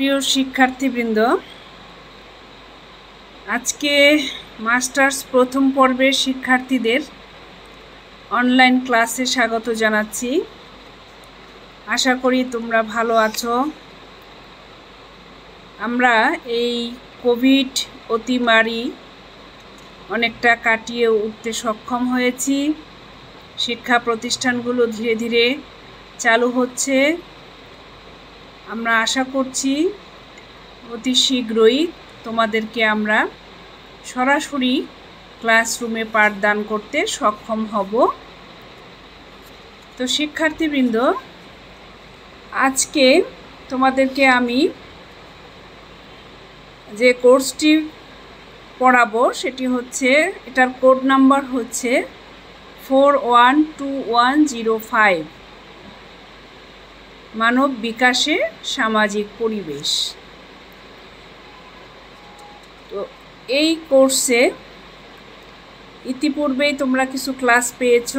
প্রিয় শিক্ষার্থীবৃন্দ, আজকে মাস্টার্স প্রথম পর্বের শিক্ষার্থীদের অনলাইন ক্লাসে স্বাগত জানাচ্ছি। আশা করি তোমরা ভালো আছো। আমরা এই কোভিড অতিমারি অনেকটা কাটিয়ে উঠতে সক্ষম হয়েছি। শিক্ষা প্রতিষ্ঠানগুলো ধীরে ধীরে চালু হচ্ছে। আমরা আশা করছি অতি শীঘ্রই তোমাদেরকে আমরা সরাসরি ক্লাসরুমে পাঠদান করতে সক্ষম হব। তো শিক্ষার্থীবৃন্দ, আজকে তোমাদেরকে আমি যে কোর্সটি পড়াবো সেটি হচ্ছে, এটার কোড নাম্বার হচ্ছে four one two one zero five. মানব বিকাশে সামাজিক পরিবেশ। তো এই কোর্সে ইতিপূর্বেই তোমরা কিছু ক্লাস পেয়েছ।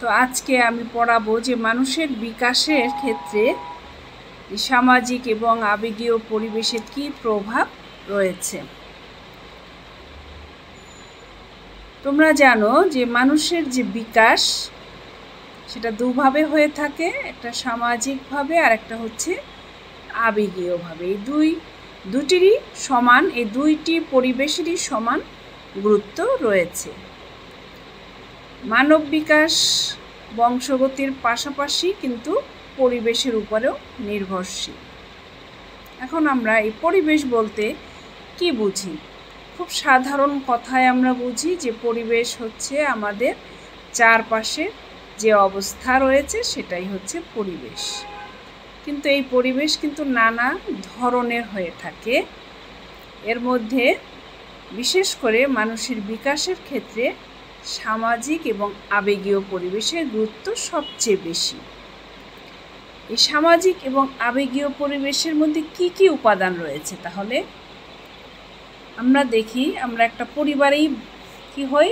তো আজকে আমি পড়াবো যে মানুষের বিকাশের ক্ষেত্রে সামাজিক এবং আবেগীয় পরিবেশের কী প্রভাব রয়েছে। তোমরা জানো যে মানুষের যে বিকাশ সেটা দুভাবে হয়ে থাকে, একটা সামাজিকভাবে আর একটা হচ্ছে আবেগীয়ভাবে। এই দুই, দুটিরই সমান, এই দুইটি পরিবেশেরই সমান গুরুত্ব রয়েছে। মানব বিকাশ বংশগতির পাশাপাশি কিন্তু পরিবেশের উপরেও নির্ভরশীল। এখন আমরা এই পরিবেশ বলতে কি বুঝি? খুব সাধারণ কথায় আমরা বুঝি যে পরিবেশ হচ্ছে আমাদের চারপাশে যে অবস্থা রয়েছে সেটাই হচ্ছে পরিবেশ। কিন্তু এই পরিবেশ কিন্তু নানা ধরনের হয়ে থাকে। এর মধ্যে বিশেষ করে মানুষের বিকাশের ক্ষেত্রে সামাজিক এবং আবেগীয় পরিবেশের গুরুত্ব সবচেয়ে বেশি। এই সামাজিক এবং আবেগীয় পরিবেশের মধ্যে কি কি উপাদান রয়েছে তাহলে? আমরা দেখি, আমরা একটা পরিবারেই কি হই?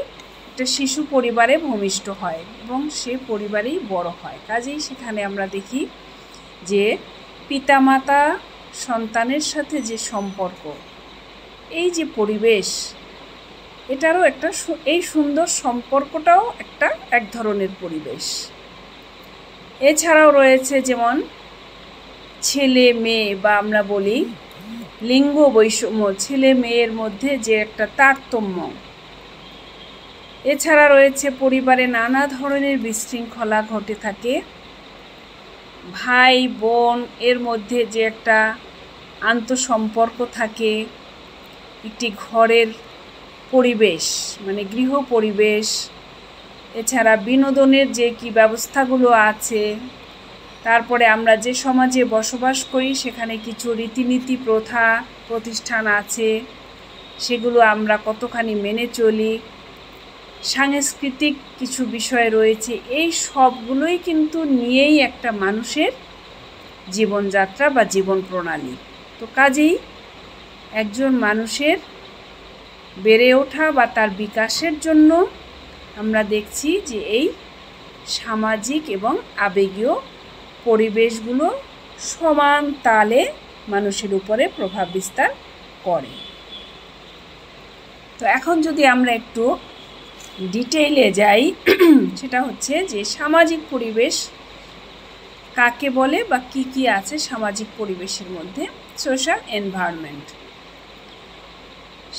একটা শিশু পরিবারে ভূমিষ্ঠ হয় এবং সে পরিবারেই বড় হয়। কাজেই সেখানে আমরা দেখি যে পিতামাতা সন্তানের সাথে যে সম্পর্ক, এই যে পরিবেশ, এটারও একটা এই সুন্দর সম্পর্কটাও একটা এক ধরনের পরিবেশ। এছাড়াও রয়েছে যেমন ছেলে মেয়ে বা আমরা বলি লিঙ্গ বৈষম্য, ছেলে মেয়ের মধ্যে যে একটা তারতম্য এছাড়া রয়েছে পরিবারে নানা ধরনের বিশৃঙ্খলা ঘটে থাকে। ভাই, বোন, এর মধ্যে যে একটা আন্তঃসম্পর্ক থাকে, একটি ঘরের পরিবেশ মানে গৃহ পরিবেশ, এছাড়া বিনোদনের যে কি ব্যবস্থাগুলো আছে, তারপরে আমরা যে সমাজে বসবাস করি, সেখানে কিছু রীতিনীতি প্রথা, প্রতিষ্ঠান আছে, সেগুলো আমরা কতখানি মেনে চলি সাংস্কৃতিক কিছু বিষয় রয়েছে, এই সবগুলোই কিন্তু নিয়েই একটা মানুষের জীবনযাত্রা বা জীবন প্রণালী। তো কাজেই একজন মানুষের বেড়ে ওঠা বা তার বিকাশের জন্য আমরা দেখছি যে এই সামাজিক এবং আবেগীয় পরিবেশগুলো সমান তালে মানুষের উপরে প্রভাব বিস্তার করে। তো এখন যদি আমরা একটু ডিটেইলে যাই, সেটা হচ্ছে যে সামাজিক পরিবেশ কাকে বলে বা কি কি আছে সামাজিক পরিবেশের মধ্যে? সোশ্যাল এনভায়রনমেন্ট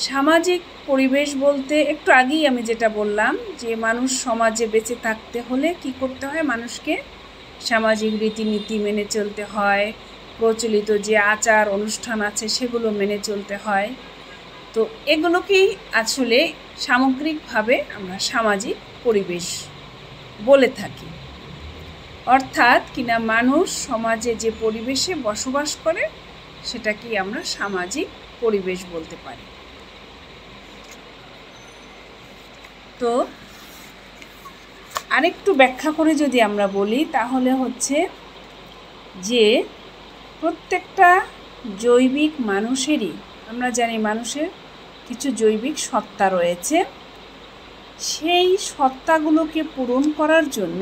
সামাজিক পরিবেশ বলতে একটু আগেই আমি যেটা বললাম যে মানুষ সমাজে বেঁচে থাকতে হলে কি করতে হয়? মানুষকে সামাজিক রীতিনীতি মেনে চলতে হয়, প্রচলিত যে আচার, অনুষ্ঠান আছে সেগুলো মেনে চলতে হয়। তো এগুলোকেই আসলে সামগ্রিকভাবে আমরা সামাজিক পরিবেশ বলে থাকি। অর্থাৎ কিনা মানুষ সমাজে যে পরিবেশে বসবাস করে সেটাকেই আমরা সামাজিক পরিবেশ বলতে পারি। তো আরেকটু ব্যাখ্যা করে যদি আমরা বলি, তাহলে হচ্ছে যে প্রত্যেকটা জৈবিক মানুষেরই, আমরা জানি মানুষের কিছু জৈবিক সত্তা রয়েছে। সেই সত্তাগুলোকে পূরণ করার জন্য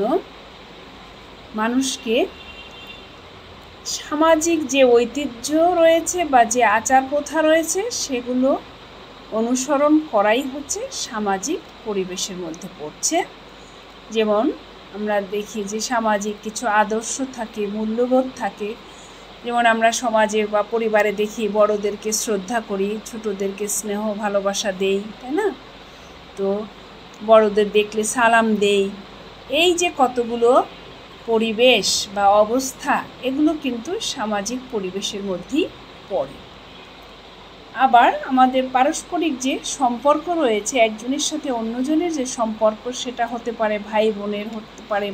মানুষকে সামাজিক যে ঐতিহ্য রয়েছে বা যে আচার প্রথা রয়েছে, সেগুলো অনুসরণ করাই হচ্ছে সামাজিক পরিবেশের মধ্যে পড়ছে। যেমন আমরা দেখি যে সামাজিক কিছু আদর্শ থাকে, মূল্যবোধ থাকে যেমন আমরা সমাজে বা পরিবারে দেখি বড়োদেরকে শ্রদ্ধা করি, ছোটোদেরকে স্নেহ, ভালোবাসা দেই, তাই না? তো বড়দের দেখলে সালাম দেই। এই যে কতগুলো পরিবেশ বা অবস্থা, এগুলো কিন্তু সামাজিক পরিবেশের মধ্যেই পড়ে। আবার আমাদের পারস্পরিক যে সম্পর্ক রয়েছে, একজনের সাথে অন্যজনের যে সম্পর্ক, সেটা হতে পারে ভাই বোনের হতে পারে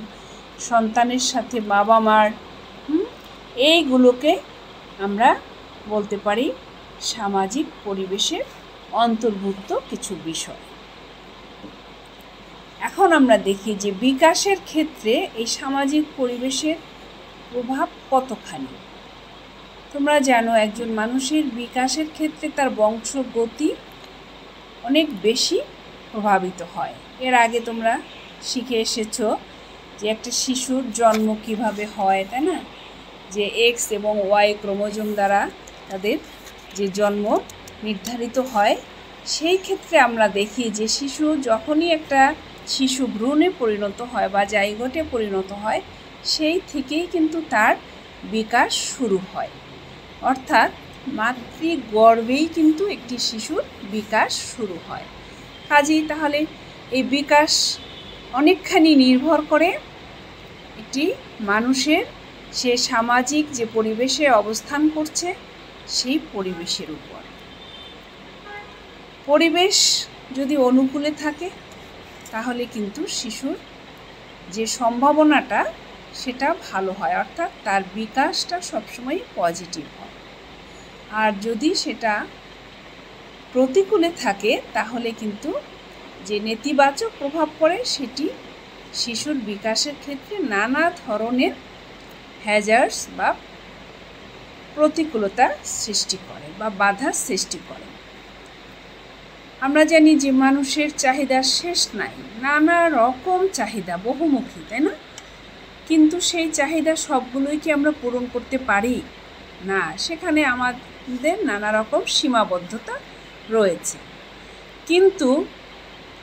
সন্তানের সাথে বাবা মার এইগুলোকে আমরা বলতে পারি সামাজিক পরিবেশের অন্তর্ভুক্ত কিছু বিষয়। এখন আমরা দেখি যে বিকাশের ক্ষেত্রে এই সামাজিক পরিবেশের প্রভাব কতখানি? তোমরা জানো একজন মানুষের বিকাশের ক্ষেত্রে তার বংশগতি অনেক বেশি প্রভাবিত হয়। এর আগে তোমরা শিখে এসেছ যে একটা শিশুর জন্ম কীভাবে হয়, তাই না? যে এক্স এবং ওয়াই ক্রোমোজোম দ্বারা তাদের যে জন্ম নির্ধারিত হয়, সেই ক্ষেত্রে আমরা দেখি যে শিশু যখনই একটা শিশু ভ্রূণে পরিণত হয় বা জাইগটে পরিণত হয়, সেই থেকেই কিন্তু তার বিকাশ শুরু হয়। অর্থাৎ মাতৃগর্ভেই কিন্তু একটি শিশুর বিকাশ শুরু হয়। কাজেই তাহলে এই বিকাশ অনেকখানি নির্ভর করে একটি মানুষের সে সামাজিক যে পরিবেশে অবস্থান করছে, সেই পরিবেশের উপর। পরিবেশ যদি অনুকূলে থাকে, তাহলে কিন্তু শিশুর যে সম্ভাবনাটা, সেটা ভালো হয়। অর্থাৎ তার বিকাশটা সবসময় পজিটিভ হয়। আর যদি সেটা প্রতিকূলে থাকে, তাহলে কিন্তু যে নেতিবাচক প্রভাব পড়ে, সেটি শিশুর বিকাশের ক্ষেত্রে নানা ধরনের হ্যাজার্স বা প্রতিকূলতা সৃষ্টি করে বা বাধার সৃষ্টি করে। আমরা জানি যে মানুষের চাহিদা শেষ নাই, নানা রকম চাহিদা, বহুমুখী, তাই না? কিন্তু সেই চাহিদা সবগুলোই কি আমরা পূরণ করতে পারি? না, সেখানে আমাদের নানা রকম সীমাবদ্ধতা রয়েছে। কিন্তু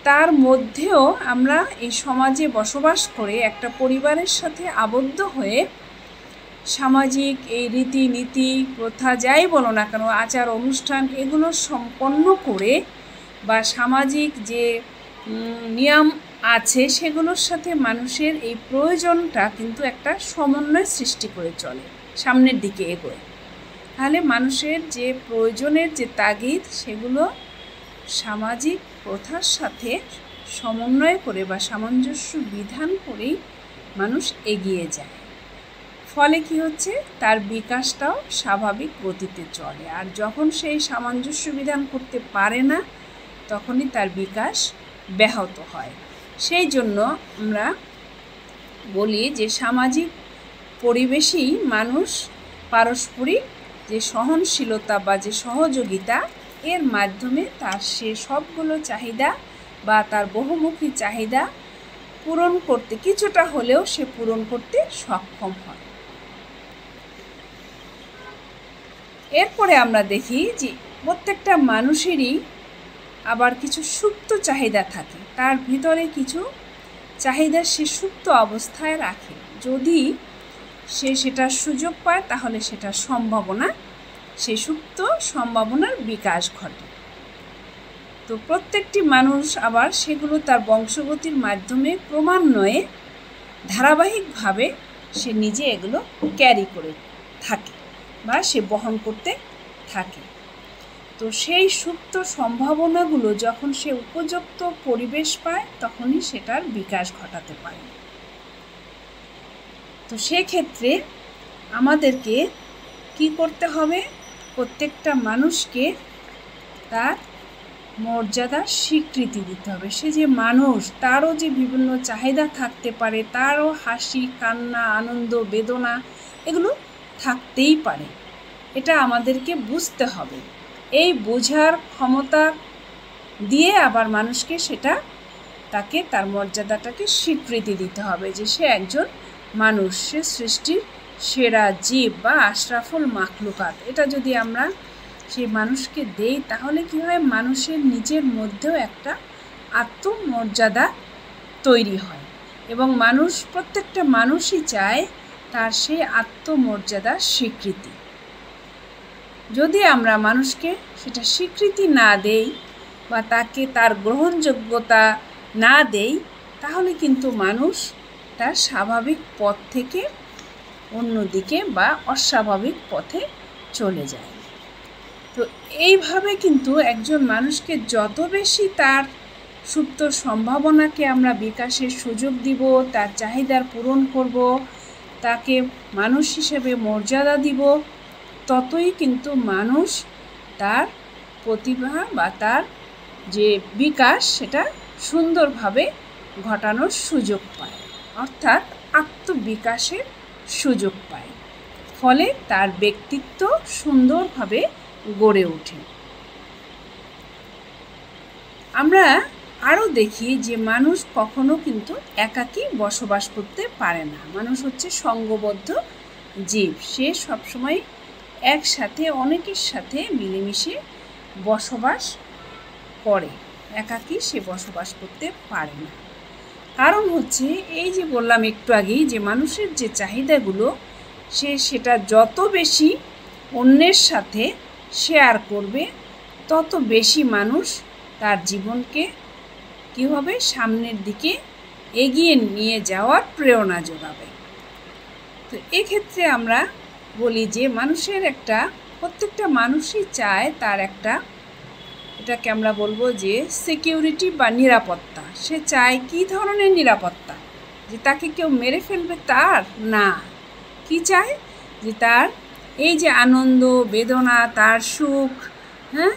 তার মধ্যেও আমরা এই সমাজে বসবাস করে একটা পরিবারের সাথে আবদ্ধ হয়ে সামাজিক, এই রীতি নীতি প্রথা যাই বলো না কেন, আচার, অনুষ্ঠান এগুলো সম্পন্ন করে বা সামাজিক যে নিয়ম আছে সেগুলোর সাথে মানুষের এই প্রয়োজনটা কিন্তু একটা সমন্বয় সৃষ্টি করে চলে, সামনের দিকে এগোয়। তাহলে মানুষের যে প্রয়োজনের যে তাগিদ সেগুলো সামাজিক প্রথার সাথে সমন্বয় করে বা সামঞ্জস্য বিধান করেই মানুষ এগিয়ে যায়। ফলে কি হচ্ছে? তার বিকাশটাও স্বাভাবিক গতিতে চলে। আর যখন সেই সামঞ্জস্য বিধান করতে পারে না, তখনই তার বিকাশ ব্যাহত হয়। সেই জন্য আমরা বলি যে সামাজিক পরিবেশেই মানুষ পারস্পরিক যে সহনশীলতা বা যে সহযোগিতা, এর মাধ্যমে তার সে সবগুলো চাহিদা বা তার বহুমুখী চাহিদা পূরণ করতে কিছুটা হলেও সে পূরণ করতে সক্ষম হয়। এরপরে আমরা দেখি যে প্রত্যেকটা মানুষেরই আবার কিছু সুপ্ত চাহিদা থাকে। তার ভিতরে কিছু চাহিদা সে সুপ্ত অবস্থায় রাখে। যদি সে সেটার সুযোগ পায়, তাহলে সেটার সম্ভাবনা, সে সুপ্ত সম্ভাবনার বিকাশ ঘটে। তো প্রত্যেকটি মানুষ আবার সেগুলো তার বংশগতির মাধ্যমে ক্রমান্বয়ে ধারাবাহিকভাবে সে নিজে এগুলো ক্যারি করে থাকে। বা সে বহন করতে থাকে। তো সেই সুপ্ত সম্ভাবনাগুলো যখন সে উপযুক্ত পরিবেশ পায়, তখনই সেটার বিকাশ ঘটাতে পারে। তো সেক্ষেত্রে আমাদেরকে কি করতে হবে? প্রত্যেকটা মানুষকে তার মর্যাদার স্বীকৃতি দিতে হবে। সে যে মানুষ, তারও যে বিভিন্ন চাহিদা থাকতে পারে, তারও হাসি, কান্না, আনন্দ, বেদনা, এগুলো থাকতেই পারে। এটা আমাদেরকে বুঝতে হবে। এই বোঝার ক্ষমতা দিয়ে আবার মানুষকে সেটা, তাকে তার মর্যাদাটাকে স্বীকৃতি দিতে হবে যে সে একজন মানুষ, সে সৃষ্টির সেরা জীব বা আশরাফুল মাখলুকাত। এটা যদি আমরা সেই মানুষকে দেই, তাহলে কি হয়? মানুষের নিজের মধ্যেও একটা আত্মমর্যাদা তৈরি হয়। এবং মানুষ, প্রত্যেকটা মানুষই চায় তার সেই আত্মমর্যাদার স্বীকৃতি। যদি আমরা মানুষকে সেটা স্বীকৃতি না দেই বা তাকে তার গ্রহণযোগ্যতা না দেই, তাহলে কিন্তু মানুষ তার স্বাভাবিক পথ থেকে অন্যদিকে বা অস্বাভাবিক পথে চলে যায়। তো এইভাবে কিন্তু একজন মানুষকে যত বেশি তার সুপ্ত সম্ভাবনাকে আমরা বিকাশের সুযোগ দিব, তার চাহিদার পূরণ করব তাকে মানুষ হিসেবে মর্যাদা দিব, ততই কিন্তু মানুষ তার প্রতিভা বা তার যে বিকাশ, সেটা সুন্দরভাবে ঘটানোর সুযোগ পায়, অর্থাৎ আত্মবিকাশের সুযোগ পায়। ফলে তার ব্যক্তিত্ব সুন্দরভাবে গড়ে ওঠে। আমরা আরও দেখি যে মানুষ কখনো কিন্তু একাকী বসবাস করতে পারে না। মানুষ হচ্ছে সঙ্গবদ্ধ জীব। সে সবসময় একসাথে, অনেকের সাথে মিলেমিশে বসবাস করে। একাকী সে বসবাস করতে পারে না। কারণ হচ্ছে, এই যে বললাম একটু আগেই যে মানুষের যে চাহিদাগুলো, সে সেটা যত বেশি অন্যের সাথে শেয়ার করবে, তত বেশি মানুষ তার জীবনকে কীভাবে সামনের দিকে এগিয়ে নিয়ে যাওয়ার প্রেরণা যোগাবে। তো এক্ষেত্রে আমরা বলি যে, মানুষের একটা, প্রত্যেকটা মানুষই চায় তার একটা, এটাকে আমরা বলব যে সিকিউরিটি বা নিরাপত্তা। সে চায় কি ধরনের নিরাপত্তা? যে তাকে কেউ মেরে ফেলবে তার? না। কি চায়? যে তার এই যে আনন্দ, বেদনা, তার সুখ হ্যাঁ?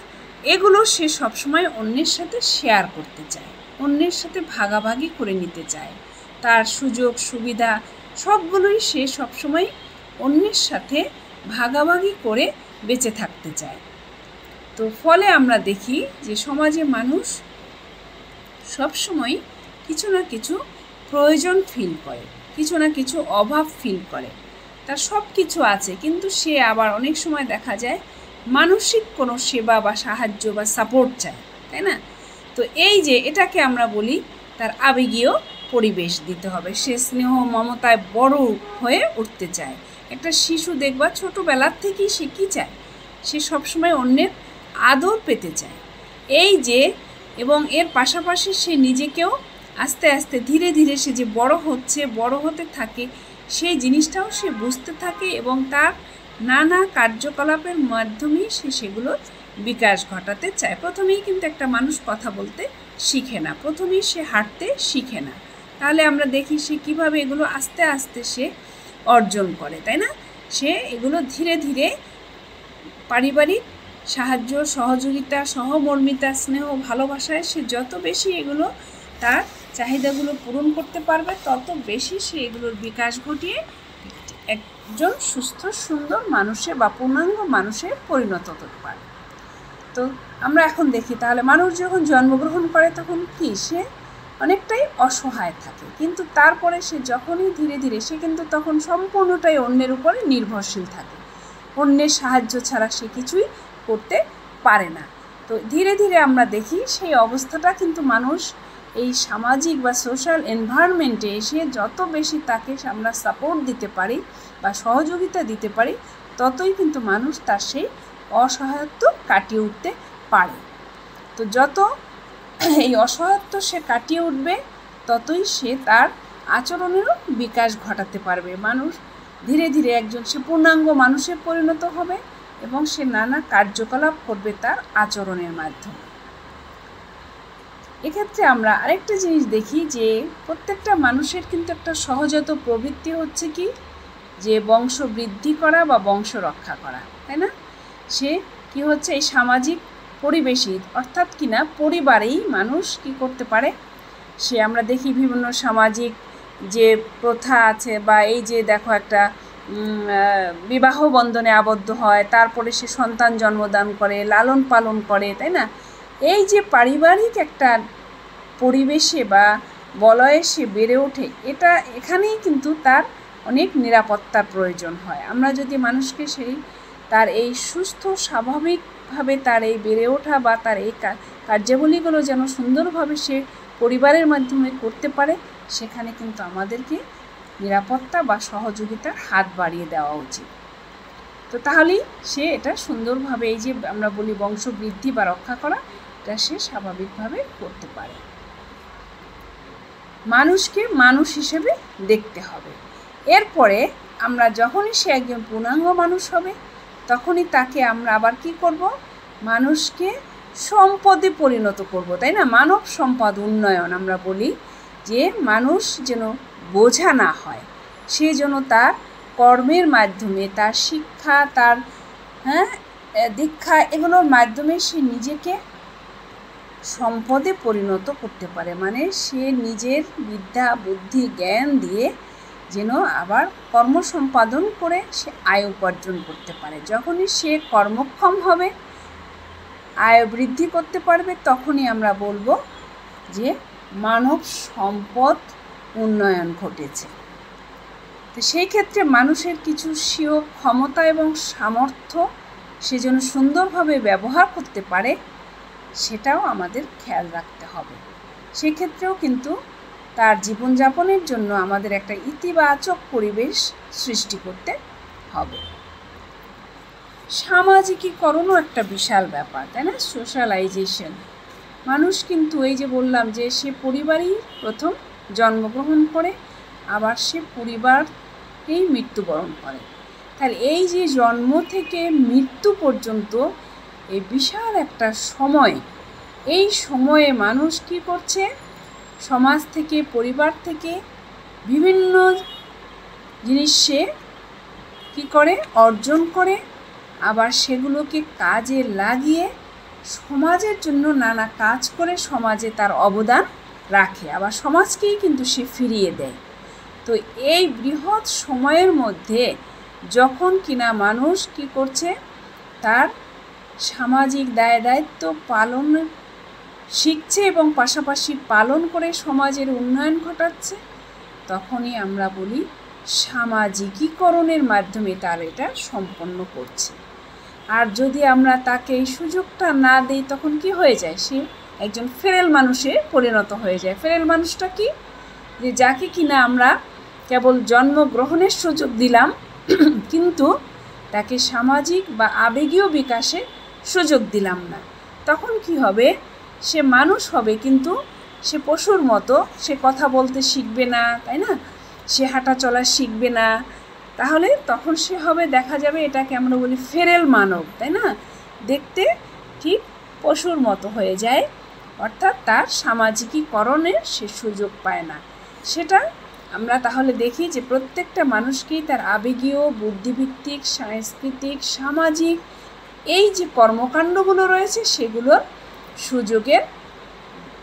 এগুলো সে সবসময় অন্যের সাথে শেয়ার করতে চায়। অন্যের সাথে ভাগাভাগি করে নিতে চায়। তার সুযোগ, সুবিধা সবগুলোই সে সবসময় অন্যের সাথে ভাগাভাগি করে বেঁচে থাকতে চায়। তো ফলে আমরা দেখি যে সমাজে মানুষ সবসময় কিছু না কিছু প্রয়োজন ফিল করে, কিছু না কিছু অভাব ফিল করে। তার সব কিছু আছে, কিন্তু সে আবার অনেক সময় দেখা যায় মানসিক কোনো সেবা বা সাহায্য বা সাপোর্ট চায়, তাই না? তো এই যে এটাকে আমরা বলি তার আবেগীয় পরিবেশ দিতে হবে। সে স্নেহ মমতায় বড় হয়ে উঠতে চায়। একটা শিশু দেখবা ছোটোবেলার থেকেই সে কী চায়? সে সবসময় অন্যের আদর পেতে চায়। এই যে এবং এর পাশাপাশি সে নিজেকেও আস্তে আস্তে ধীরে ধীরে সে যে বড় হচ্ছে, বড় হতে থাকে, সেই জিনিসটাও সে বুঝতে থাকে এবং তার নানা কার্যকলাপের মাধ্যমেই সে সেগুলোর বিকাশ ঘটাতে চায়। প্রথমেই কিন্তু একটা মানুষ কথা বলতে শিখে না। প্রথমেই সে হাঁটতে শিখে না। তাহলে আমরা দেখি সে কীভাবে এগুলো আস্তে আস্তে সে অর্জন করে, তাই না? সে এগুলো ধীরে ধীরে পারিবারিক সাহায্য, সহযোগিতা, সহমর্মিতা, স্নেহ, ভালোবাসায় সে যত বেশি এগুলো তার চাহিদাগুলো পূরণ করতে পারবে, তত বেশি সে এগুলোর বিকাশ ঘটিয়ে একজন সুস্থ, সুন্দর মানুষে বা পূর্ণাঙ্গ মানুষের পরিণত হতে পারে তো? আমরা এখন দেখি তাহলে। মানুষ যখন জন্মগ্রহণ করে তখন কি সে অনেকটাই অসহায় থাকে। কিন্তু তারপরে সে যখনই ধীরে ধীরে, সে কিন্তু তখন সম্পূর্ণটাই অন্যের উপরে নির্ভরশীল থাকে। অন্যের সাহায্য ছাড়া সে কিছুই করতে পারে না। তো ধীরে ধীরে আমরা দেখি সেই অবস্থাটা কিন্তু মানুষ এই সামাজিক বা সোশ্যাল এনভায়রনমেন্টে এসে যত বেশি তাকে আমরা সাপোর্ট দিতে পারি বা সহযোগিতা দিতে পারি, ততই কিন্তু মানুষ তার সেই অসহায়ত্ব কাটিয়ে উঠতে পারে। তো যত এই অসহায়ত্ব সে কাটিয়ে উঠবে, ততই সে তার আচরণেরও বিকাশ ঘটাতে পারবে। মানুষ ধীরে ধীরে একজন সে পূর্ণাঙ্গ মানুষে পরিণত হবে এবং সে নানা কার্যকলাপ করবে তার আচরণের মাধ্যমে। এক্ষেত্রে আমরা আরেকটা জিনিস দেখি যে প্রত্যেকটা মানুষের কিন্তু একটা সহজাত প্রবৃত্তি হচ্ছে কি? যে বংশ বৃদ্ধি করা বা বংশ রক্ষা করা, তাই না? সে কি হচ্ছে? এই সামাজিক পরিবেশই, অর্থাৎ কিনা পরিবারেই মানুষ কি করতে পারে? সে আমরা দেখি বিভিন্ন সামাজিক যে প্রথা আছে বা এই যে দেখো একটা বিবাহ বন্ধনে আবদ্ধ হয়, তারপরে সে সন্তান জন্মদান করে, লালন পালন করে, তাই না? এই যে পারিবারিক একটা পরিবেশে বা বলয়ে সে বেড়ে ওঠে, এটা এখানেই কিন্তু তার অনেক নিরাপত্তার প্রয়োজন হয়। আমরা যদি মানুষকে সেই তার এই সুস্থ, স্বাভাবিকভাবে তার এই বেড়ে ওঠা বা তার এই কার্যাবলীগুলো যেন সুন্দরভাবে সে পরিবারের মাধ্যমে করতে পারে, সেখানে কিন্তু আমাদেরকে নিরাপত্তা বা সহযোগিতার হাত বাড়িয়ে দেওয়া উচিত। তো তাহলেই সে এটা সুন্দরভাবে এই যে আমরা বলি বংশবৃদ্ধি বা রক্ষা করা, এটা সে স্বাভাবিকভাবে করতে পারে। মানুষকে মানুষ হিসেবে দেখতে হবে। এরপরে আমরা যখনই সে একজন পূর্ণাঙ্গ মানুষ হবে তখনই তাকে আমরা আবার কি করব? মানুষকে সম্পদে পরিণত করব, তাই না? মানব সম্পদ উন্নয়ন আমরা বলি যে মানুষ যেন বোঝা না হয়, সে যেন তার কর্মের মাধ্যমে, তার শিক্ষা, তার হ্যাঁ দীক্ষা এগুলোর মাধ্যমে সে নিজেকে সম্পদে পরিণত করতে পারে। মানে সে নিজের বিদ্যা, বুদ্ধি, জ্ঞান দিয়ে যেন আবার কর্ম সম্পাদন করে সে আয় উপার্জন করতে পারে। যখনই সে কর্মক্ষম হবে, আয় বৃদ্ধি করতে পারবে, তখনই আমরা বলব যে মানব সম্পদ উন্নয়ন ঘটেছে। তো সেই ক্ষেত্রে মানুষের কিছু স্বীয় ক্ষমতা এবং সামর্থ্য সে যেন সুন্দরভাবে ব্যবহার করতে পারে, সেটাও আমাদের খেয়াল রাখতে হবে। সেক্ষেত্রেও কিন্তু তার জীবনযাপনের জন্য আমাদের একটা ইতিবাচক পরিবেশ সৃষ্টি করতে হবে। সামাজিকীকরণও একটা বিশাল ব্যাপার, তাই না? সোশ্যালাইজেশন মানুষ কিন্তু এই যে বললাম যে সে পরিবারই প্রথম জন্মগ্রহণ করে, আবার সে পরিবারকেই মৃত্যুবরণ করে। তাহলে এই যে জন্ম থেকে মৃত্যু পর্যন্ত এই বিশাল একটা সময়, এই সময়ে মানুষ কি করছে? সমাজ থেকে, পরিবার থেকে বিভিন্ন জিনিস সে কী করে? অর্জন করে। আবার সেগুলোকে কাজে লাগিয়ে সমাজের জন্য নানা কাজ করে সমাজে তার অবদান রাখে। আবার সমাজকেই কিন্তু সে ফিরিয়ে দেয়। তো এই বৃহৎ সময়ের মধ্যে যখন কিনা মানুষ কি করছে? তার সামাজিক দায় দায়িত্ব পালন শিখছে এবং পাশাপাশি পালন করে সমাজের উন্নয়ন ঘটাচ্ছে, তখনই আমরা বলি সামাজিকীকরণের মাধ্যমে তার এটা সম্পন্ন করছে। আর যদি আমরা তাকে এই সুযোগটা না দিই, তখন কি হয়ে যায়? সে একজন ফেরেল মানুষে পরিণত হয়ে যায়। ফেরেল মানুষটা কি? যে যাকে কিনা আমরা কেবল জন্মগ্রহণের সুযোগ দিলাম, কিন্তু তাকে সামাজিক বা আবেগীয় বিকাশে সুযোগ দিলাম না। তখন কি হবে? সে মানুষ হবে, কিন্তু সে পশুর মতো, সে কথা বলতে শিখবে না, তাই না? সে হাঁটা চলা শিখবে না। তাহলে তখন সে হবে, দেখা যাবে এটাকে আমরা বলি ফেরেল মানব, তাই না? দেখতে ঠিক পশুর মতো হয়ে যায়, অর্থাৎ তার সামাজিকীকরণের সে সুযোগ পায় না। সেটা আমরা তাহলে দেখি যে প্রত্যেকটা মানুষকেই তার আবেগীয় বুদ্ধিভিত্তিক সাংস্কৃতিক, সামাজিক এই যে কর্মকাণ্ডগুলো রয়েছে, সেগুলোর সুযোগের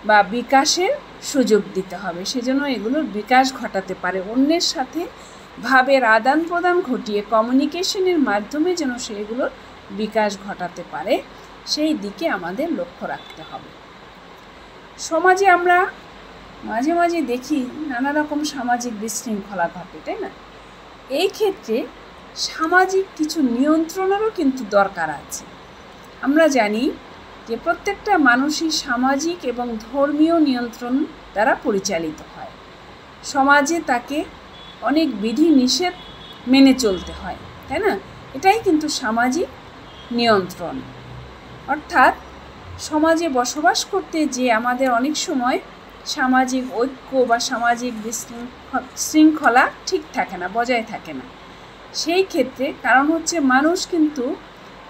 বা বিকাশের সুযোগ দিতে হবে। সেজন্য এগুলোর বিকাশ ঘটাতে পারে। অন্যের সাথে ভাবের আদান প্রদান ঘটিয়ে কমিউনিকেশনের মাধ্যমে যেন সেগুলোর বিকাশ ঘটাতে পারে, সেই দিকে আমাদের লক্ষ্য রাখতে হবে। সমাজে আমরা মাঝে মাঝে দেখি নানা রকম সামাজিক বিশৃঙ্খলা ঘটে, তাই না? এই ক্ষেত্রে সামাজিক কিছু নিয়ন্ত্রণেরও কিন্তু দরকার আছে। আমরা জানি যে প্রত্যেকটা মানুষই সামাজিক এবং ধর্মীয় নিয়ন্ত্রণ দ্বারা পরিচালিত হয়। সমাজে তাকে অনেক বিধি নিষেধ মেনে চলতে হয়, তাই না? এটাই কিন্তু সামাজিক নিয়ন্ত্রণ। অর্থাৎ সমাজে বসবাস করতে যে আমাদের অনেক সময় সামাজিক ঐক্য বা সামাজিক শৃঙ্খলা ঠিক থাকে না, বজায় থাকে না। সেই ক্ষেত্রে কারণ হচ্ছে মানুষ কিন্তু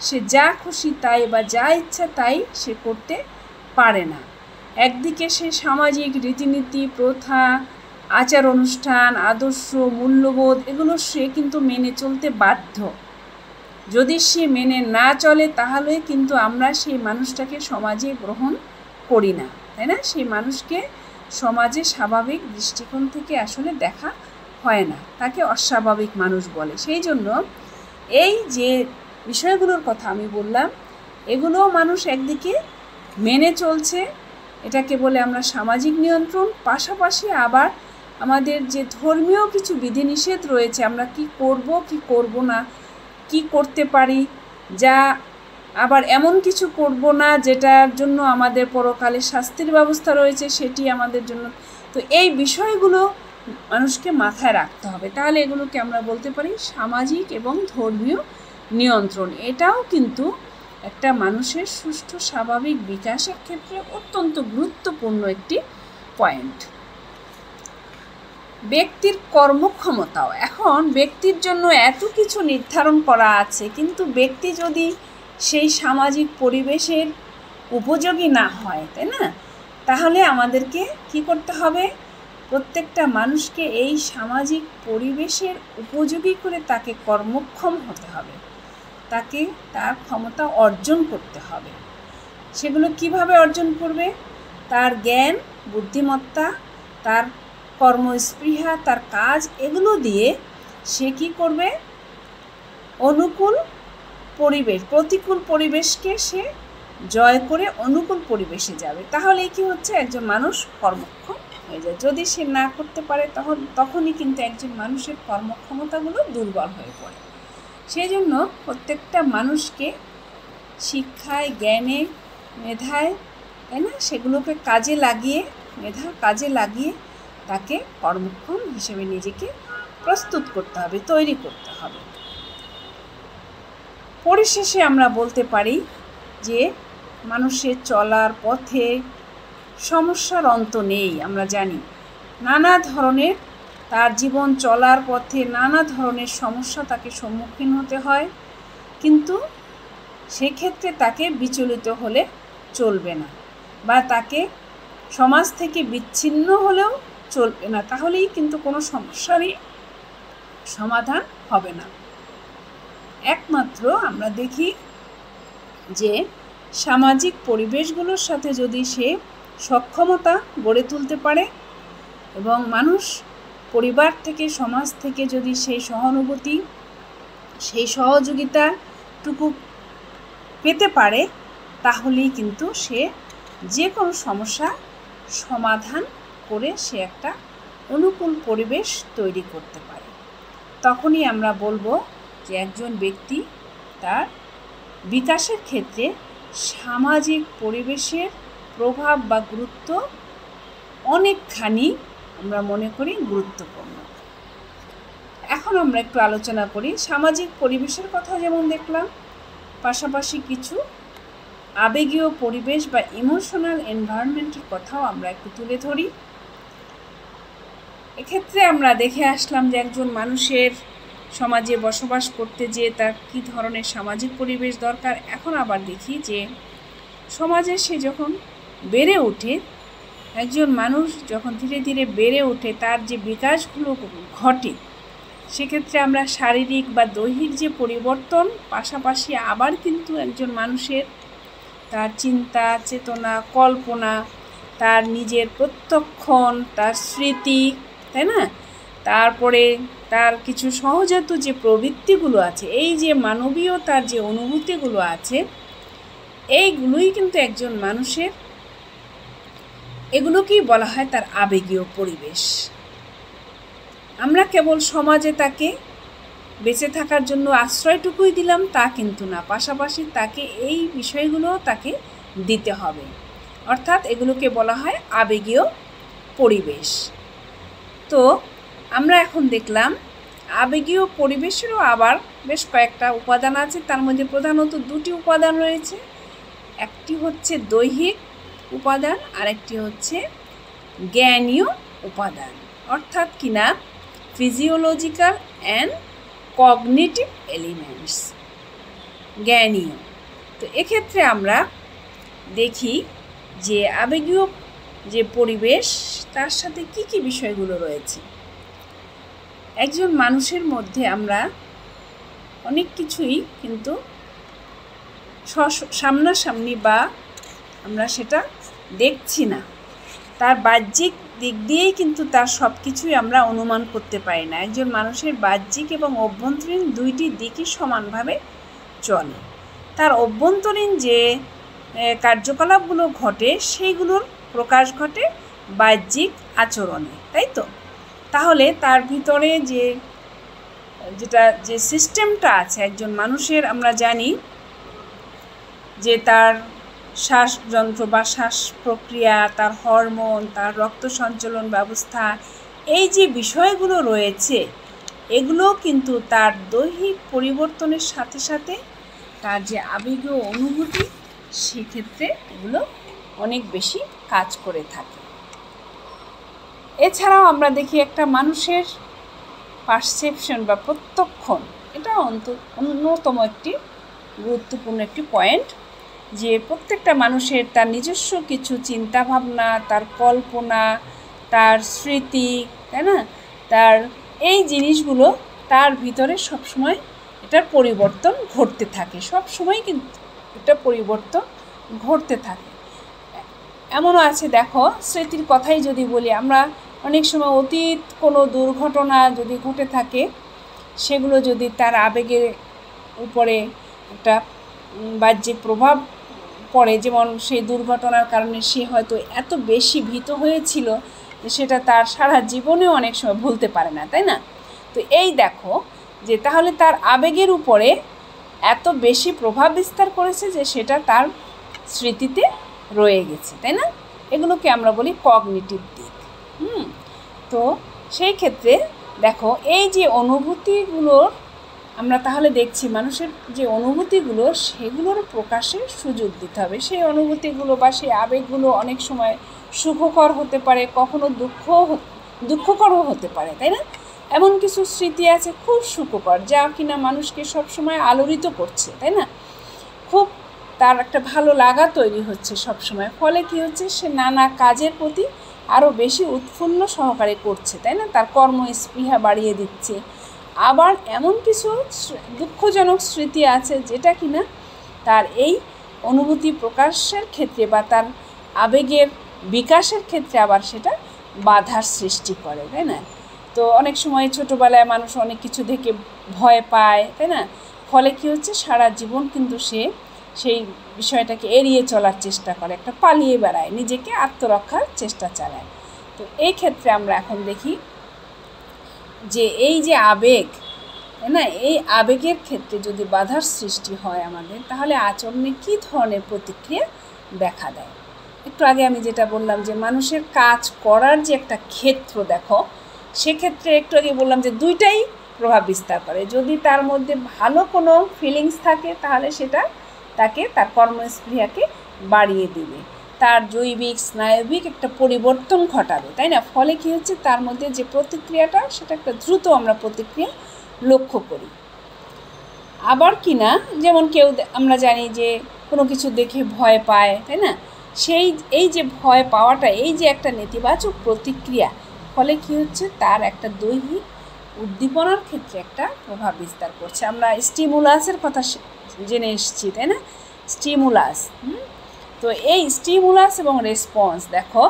সে যা খুশি তাই বা যা ইচ্ছা তাই সে করতে পারে না। একদিকে সে সামাজিক রীতিনীতি, প্রথা আচার অনুষ্ঠান আদর্শ, মূল্যবোধ এগুলো সে কিন্তু মেনে চলতে বাধ্য। যদি সে মেনে না চলে তাহলে কিন্তু আমরা সেই মানুষটাকে সমাজে গ্রহণ করি না, তাই না? সেই মানুষকে সমাজে স্বাভাবিক দৃষ্টিকোণ থেকে আসলে দেখা হয় না। তাকে অস্বাভাবিক মানুষ বলে। সেই জন্য এই যে বিষয়গুলোর কথা আমি বললাম, এগুলোও মানুষ একদিকে মেনে চলছে, এটাকে বলে আমরা সামাজিক নিয়ন্ত্রণ, পাশাপাশি আবার আমাদের যে ধর্মীয় কিছু বিধিনিষেধ রয়েছে, আমরা কি করব কি করব না, কি করতে পারি, যা আবার এমন কিছু করব না, যেটার জন্য আমাদের পরকালে শাস্তির ব্যবস্থা রয়েছে, সেটি আমাদের জন্য। তো এই বিষয়গুলো মানুষকে মাথায় রাখতে হবে। তাহলে এগুলোকে আমরা বলতে পারি সামাজিক এবং ধর্মীয় নিয়ন্ত্রণ। এটাও কিন্তু একটা মানুষের সুষ্ঠু, স্বাভাবিক বিকাশের ক্ষেত্রে অত্যন্ত গুরুত্বপূর্ণ একটি পয়েন্ট ব্যক্তির কর্মক্ষমতাও। এখন ব্যক্তির জন্য এত কিছু নির্ধারণ করা আছে, কিন্তু ব্যক্তি যদি সেই সামাজিক পরিবেশের উপযোগী না হয়, তাই না? তাহলে আমাদেরকে কি করতে হবে? প্রত্যেকটা মানুষকে এই সামাজিক পরিবেশের উপযোগী করে তাকে কর্মক্ষম হতে হবে। তাকে তার ক্ষমতা অর্জন করতে হবে। সেগুলো কীভাবে অর্জন করবে? তার জ্ঞান, বুদ্ধিমত্তা, তার কর্মস্পৃহা, তার কাজ এগুলো দিয়ে সে কি করবে? অনুকূল পরিবেশ, প্রতিকূল পরিবেশকে সে জয় করে অনুকূল পরিবেশে যাবে। তাহলে কি হচ্ছে? একজন মানুষ কর্মক্ষম হয়ে যায়। যদি সে না করতে পারে তখন তখনই কিন্তু একজন মানুষের কর্মক্ষমতাগুলো দুর্বল হয়ে পড়ে। সেই জন্য প্রত্যেকটা মানুষকে শিক্ষায়, জ্ঞানে, মেধায়, তাই না? সেগুলোকে কাজে লাগিয়ে, মেধা কাজে লাগিয়ে তাকে কর্মক্ষম হিসেবে নিজেকে প্রস্তুত করতে হবে, তৈরি করতে হবে। পরিশেষে আমরা বলতে পারি যে মানুষের চলার পথে সমস্যার অন্ত নেই, আমরা জানি। নানা ধরনের তার জীবন চলার পথে নানা ধরনের সমস্যা তাকে সম্মুখীন হতে হয়। কিন্তু সেক্ষেত্রে তাকে বিচলিত হলে চলবে না বা তাকে সমাজ থেকে বিচ্ছিন্ন হলেও চলবে না। তাহলেই কিন্তু কোনো সমস্যারই সমাধান হবে না। একমাত্র আমরা দেখি যে সামাজিক পরিবেশগুলোর সাথে যদি সে সক্ষমতা গড়ে তুলতে পারে এবং মানুষ পরিবার থেকে, সমাজ থেকে যদি সেই সহানুভূতি, সেই সহযোগিতাটুকু পেতে পারে, তাহলেই কিন্তু সে যে কোনো সমস্যা সমাধান করে সে একটা অনুকূল পরিবেশ তৈরি করতে পারে। তখনই আমরা বলব যে একজন ব্যক্তি তার বিকাশের ক্ষেত্রে সামাজিক পরিবেশের প্রভাব বা গুরুত্ব অনেকখানি আমরা মনে করি গুরুত্বপূর্ণ। এখন আমরা একটু আলোচনা করি সামাজিক পরিবেশের কথা যেমন দেখলাম, পাশাপাশি কিছু আবেগীয় পরিবেশ বা ইমোশনাল এনভায়রনমেন্টের কথাও আমরা একটু তুলে ধরি। এক্ষেত্রে আমরা দেখে আসলাম যে একজন মানুষের সমাজে বসবাস করতে যে তার কী ধরনের সামাজিক পরিবেশ দরকার। এখন আবার দেখি যে সমাজে সে যখন বেড়ে ওঠে একজন মানুষ যখন ধীরে ধীরে বেড়ে ওঠে, তার যে বিকাশগুলো ঘটে, সেক্ষেত্রে আমরা শারীরিক বা দৈহিক যে পরিবর্তন, পাশাপাশি আবার কিন্তু একজন মানুষের তার চিন্তা, চেতনা, কল্পনা, তার নিজের প্রত্যক্ষণ, তার স্মৃতি, তাই না? তারপরে তার কিছু সহজাত যে প্রবৃত্তিগুলো আছে, এই যে মানবীয় তার যে অনুভূতিগুলো আছে, এইগুলোই কিন্তু একজন মানুষের এগুলোকেই বলা হয় তার আবেগীয় পরিবেশ। আমরা কেবল সমাজে তাকে বেঁচে থাকার জন্য আশ্রয়টুকুই দিলাম, তা কিন্তু না। পাশাপাশি তাকে এই বিষয়গুলো তাকে দিতে হবে। অর্থাৎ এগুলোকে বলা হয় আবেগীয় পরিবেশ। তো আমরা এখন দেখলাম, আবেগীয় পরিবেশেরও আবার বেশ কয়েকটা উপাদান আছে। তার মধ্যে প্রধানত দুটি উপাদান রয়েছে। একটি হচ্ছে দৈহিক উপাদান, আরেকটি হচ্ছে জ্ঞানীয় উপাদান। অর্থাৎ কিনা ফিজিওলজিক্যাল অ্যান্ড কগনেটিভ এলিমেন্টস জ্ঞানীয়। তো এক্ষেত্রে আমরা দেখি যে আবেগীয় যে পরিবেশ, তার সাথে কি কি বিষয়গুলো রয়েছে। একজন মানুষের মধ্যে আমরা অনেক কিছুই কিন্তু সামনাসামনি বা আমরা সেটা দেখছি না। তার বাহ্যিক দিক দিয়েই কিন্তু তার সব কিছুই আমরা অনুমান করতে পারি না। একজন মানুষের বাহ্যিক এবং অভ্যন্তরীণ দুইটি দিকই সমানভাবে চলে। তার অভ্যন্তরীণ যে কার্যকলাপগুলো ঘটে, সেইগুলোর প্রকাশ ঘটে বাহ্যিক আচরণে, তাই তো? তাহলে তার ভিতরে যে, যেটা, যে সিস্টেমটা আছে, একজন মানুষের আমরা জানি যে তার শ্বাসযন্ত্র বা শ্বাস প্রক্রিয়া, তার হরমোন, তার রক্ত সঞ্চালন ব্যবস্থা, এই যে বিষয়গুলো রয়েছে এগুলো কিন্তু তার দৈহিক পরিবর্তনের সাথে সাথে তার যে আবেগীয় অনুভূতি, সেক্ষেত্রে এগুলো অনেক বেশি কাজ করে থাকে। এছাড়াও আমরা দেখি একটা মানুষের পারসেপশন বা প্রত্যক্ষণ, এটা অন্ত, অন্যতম একটি গুরুত্বপূর্ণ একটি পয়েন্ট যে প্রত্যেকটা মানুষের তার নিজস্ব কিছু চিন্তা ভাবনা তার কল্পনা, তার স্মৃতি, তাই না? তার এই জিনিসগুলো তার ভিতরে সবসময় এটার পরিবর্তন ঘটতে থাকে। সব সময় কিন্তু এটা পরিবর্তন ঘটতে থাকে। এমনও আছে, দেখো, স্মৃতির কথাই যদি বলি, আমরা অনেক সময় অতীত কোনো দুর্ঘটনা যদি ঘটে থাকে, সেগুলো যদি তার আবেগের উপরে একটা বাহ্যিক প্রভাব পড়ে যেমন সেই দুর্ঘটনার কারণে সে হয়তো এত বেশি ভীত হয়েছিল সেটা তার সারা জীবনেও অনেক সময় ভুলতে পারে না, তাই না? তো এই দেখো যে তাহলে তার আবেগের উপরে এত বেশি প্রভাব বিস্তার করেছে যে সেটা তার স্মৃতিতে রয়ে গেছে, তাই না? এগুলোকে আমরা বলি কগনিটিভ দিক, হুম? তো সেই ক্ষেত্রে দেখো এই যে অনুভূতিগুলোর আমরা তাহলে দেখছি মানুষের যে অনুভূতিগুলো, সেগুলোর প্রকাশের সুযোগ দিতে হবে। সেই অনুভূতিগুলো বা সেই আবেগগুলো অনেক সময় সুখকর হতে পারে, কখনো দুঃখ দুঃখকরও হতে পারে, তাই না? এমন কিছু স্মৃতি আছে খুব সুখকর, যা কিনা মানুষকে সবসময় আলোড়িত করছে, তাই না? খুব তার একটা ভালো লাগা তৈরি হচ্ছে সবসময়। ফলে কি হচ্ছে? সে নানা কাজের প্রতি আরও বেশি উৎফুল্ল সহকারে করছে, তাই না? তার কর্মস্পৃহা বাড়িয়ে দিচ্ছে আবার এমন কিছু দুঃখজনক স্মৃতি আছে যেটা কিনা তার এই অনুভূতি প্রকাশের ক্ষেত্রে বা তার আবেগের বিকাশের ক্ষেত্রে আবার সেটা বাধার সৃষ্টি করে, তাই না? তো অনেক সময় ছোটোবেলায় মানুষ অনেক কিছু দেখে ভয় পায়, তাই না? ফলে কী হচ্ছে? সারা জীবন কিন্তু সে সেই বিষয়টাকে এড়িয়ে চলার চেষ্টা করে, একটা পালিয়ে বেড়ায়, নিজেকে আত্মরক্ষার চেষ্টা চালায়। তো এই ক্ষেত্রে আমরা এখন দেখি যে এই যে আবেগ না? এই আবেগের ক্ষেত্রে যদি বাধার সৃষ্টি হয় আমাদের, তাহলে আচরণে কী ধরনের প্রতিক্রিয়া দেখা দেয়? একটু আগে আমি যেটা বললাম যে মানুষের কাজ করার যে একটা ক্ষেত্র, দেখো, সেক্ষেত্রে একটু আগে বললাম যে দুইটাই প্রভাব বিস্তার করে। যদি তার মধ্যে ভালো কোনো ফিলিংস থাকে, তাহলে সেটা তাকে, তার কর্মস্পৃহাকে বাড়িয়ে দিবে। তার জৈবিক, স্নায়বিক একটা পরিবর্তন ঘটাবে, তাই না? ফলে কী হচ্ছে? তার মধ্যে যে প্রতিক্রিয়াটা, সেটা একটা দ্রুত আমরা প্রতিক্রিয়া লক্ষ্য করি। আবার কি না? যেমন কেউ আমরা জানি যে কোনো কিছু দেখে ভয় পায়, তাই না? সেই, এই যে ভয় পাওয়াটা, এই যে একটা নেতিবাচক প্রতিক্রিয়া, ফলে কি হচ্ছে? তার একটা দৈহিক উদ্দীপনার ক্ষেত্রে একটা প্রভাব বিস্তার করছে। আমরা স্টিমুলাসের কথা জেনে এসেছি, তাই না? স্টিমুলাস তো এই স্টিমুলাস এবং রেসপন্স দেখো,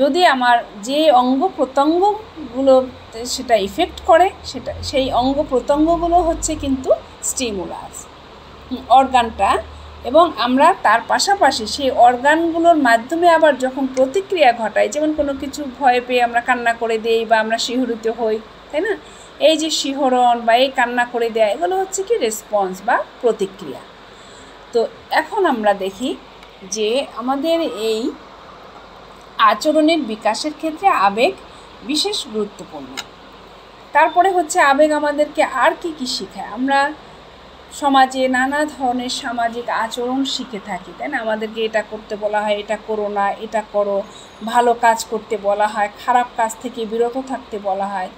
যদি আমার যে অঙ্গ প্রত্যঙ্গগুলো সেটা ইফেক্ট করে, সেটা, সেই অঙ্গ প্রত্যঙ্গগুলো হচ্ছে কিন্তু স্টিমুলাস অর্গানটা। এবং আমরা তার পাশাপাশি সেই অর্গানগুলোর মাধ্যমে আবার যখন প্রতিক্রিয়া ঘটাই, যেমন কোনো কিছু ভয় পেয়ে আমরা কান্না করে দেই বা আমরা শিহরিত হই, তাই না? এই যে শিহরণ বা এই কান্না করে দেয়, এগুলো হচ্ছে কি রেসপন্স বা প্রতিক্রিয়া। তো এখন আমরা দেখি যে আমাদের এই আচরণের বিকাশের ক্ষেত্রে আবেগ বিশেষ গুরুত্বপূর্ণ। তারপরে হচ্ছে আবেগ আমাদেরকে আর কি কি শেখায়? আমরা সমাজে নানা ধরনের সামাজিক আচরণ শিখে থাকি, তাই না? আমাদেরকে এটা করতে বলা হয়, এটা করো না, এটা করো, ভালো কাজ করতে বলা হয়, খারাপ কাজ থেকে বিরত থাকতে বলা হয়।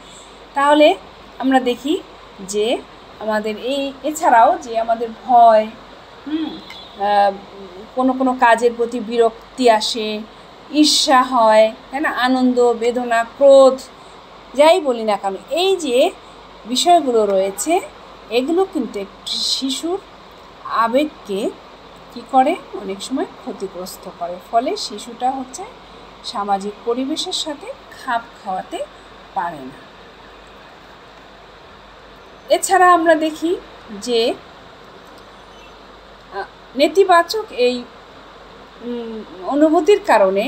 তাহলে আমরা দেখি যে আমাদের এই, এছাড়াও যে আমাদের ভয়, হুম কোনো কোনো কাজের প্রতি বিরক্তি আসে, ঈর্ষা হয়, তাই না? আনন্দ, বেদনা, ক্রোধ, যাই বলি না কেন। এই যে বিষয়গুলো রয়েছে, এগুলো কিন্তু একটি শিশুর আবেগকে কী করে? অনেক সময় ক্ষতিগ্রস্ত করে। ফলে শিশুটা হচ্ছে সামাজিক পরিবেশের সাথে খাপ খাওয়াতে পারে না। এছাড়া আমরা দেখি যে নেতিবাচক এই অনুভূতির কারণে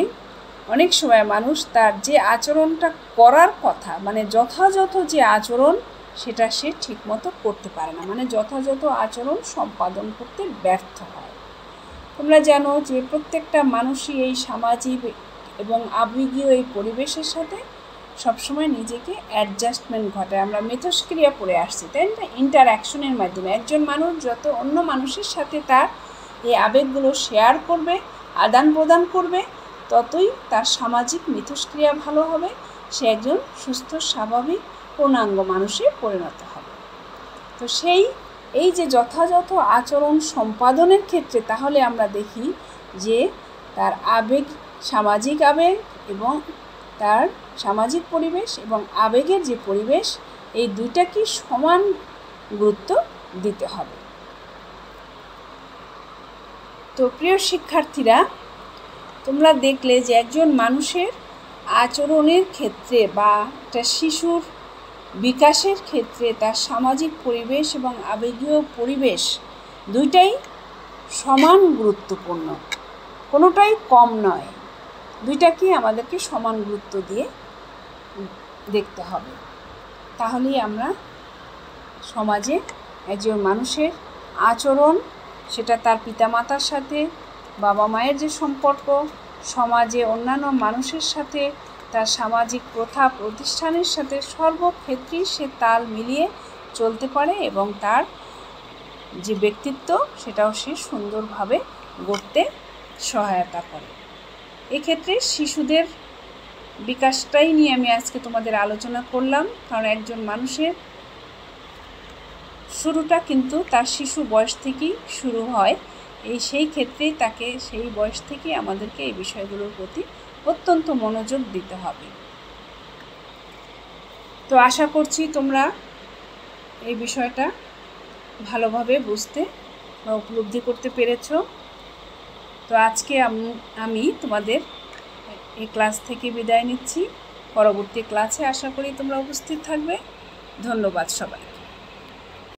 অনেক সময় মানুষ তার যে আচরণটা করার কথা মানে যথাযথ যে আচরণ, সেটা সে ঠিকমতো করতে পারে না। মানে যথাযথ আচরণ সম্পাদন করতে ব্যর্থ হয়। তোমরা জানো যে প্রত্যেকটা মানুষই এই সামাজিক এবং আবেগীয় এই পরিবেশের সাথে সবসময় নিজেকে অ্যাডজাস্টমেন্ট ঘটায়। আমরা মেথস্ক্রিয়া পড়ে আসছি, তাই না? ইন্টারঅ্যাকশনের মাধ্যমে একজন মানুষ, যত অন্য মানুষের সাথে তার এই আবেগগুলো শেয়ার করবে, আদান প্রদান করবে, ততই তার সামাজিক মিথস্ক্রিয়া ভালো হবে। সে একজন সুস্থ, স্বাভাবিক, পূর্ণাঙ্গ মানুষে পরিণত হবে। তো সেই, এই যে যথাযথ আচরণ সম্পাদনের ক্ষেত্রে তাহলে আমরা দেখি যে তার আবেগ, সামাজিক আবেগ এবং তার সামাজিক পরিবেশ এবং আবেগের যে পরিবেশ, এই দুইটাকে সমান গুরুত্ব দিতে হবে। তো প্রিয় শিক্ষার্থীরা, তোমরা দেখলে যে একজন মানুষের আচরণের ক্ষেত্রে বা একটা শিশুর বিকাশের ক্ষেত্রে তার সামাজিক পরিবেশ এবং আবেগীয় পরিবেশ দুইটাই সমান গুরুত্বপূর্ণ। কোনোটাই কম নয়। দুইটাকেই আমাদেরকে সমান গুরুত্ব দিয়ে দেখতে হবে। তাহলেই আমরা সমাজে একজন মানুষের আচরণ সেটা তার পিতামাতার সাথে বাবা মায়ের যে সম্পর্ক, সমাজে অন্যান্য মানুষের সাথে, তার সামাজিক প্রথা প্রতিষ্ঠানের সাথে সর্বক্ষেত্রেই সে তাল মিলিয়ে চলতে পারে এবং তার যে ব্যক্তিত্ব, সেটাও সে সুন্দরভাবে গড়তে সহায়তা করে। এক্ষেত্রে শিশুদের বিকাশটাই নিয়ে আমি আজকে তোমাদের আলোচনা করলাম। কারণ একজন মানুষের শুরুটা কিন্তু তার শিশু বয়স থেকেই শুরু হয়। এই সেই ক্ষেত্রেই তাকে সেই বয়স থেকেই আমাদেরকে এই বিষয়গুলোর প্রতি অত্যন্ত মনোযোগ দিতে হবে। তো আশা করছি তোমরা এই বিষয়টা ভালোভাবে বুঝতে বা উপলব্ধি করতে পেরেছ। তো আজকে আমি তোমাদের এই ক্লাস থেকে বিদায় নিচ্ছি। পরবর্তী ক্লাসে আশা করি তোমরা উপস্থিত থাকবে। ধন্যবাদ সবাইকে।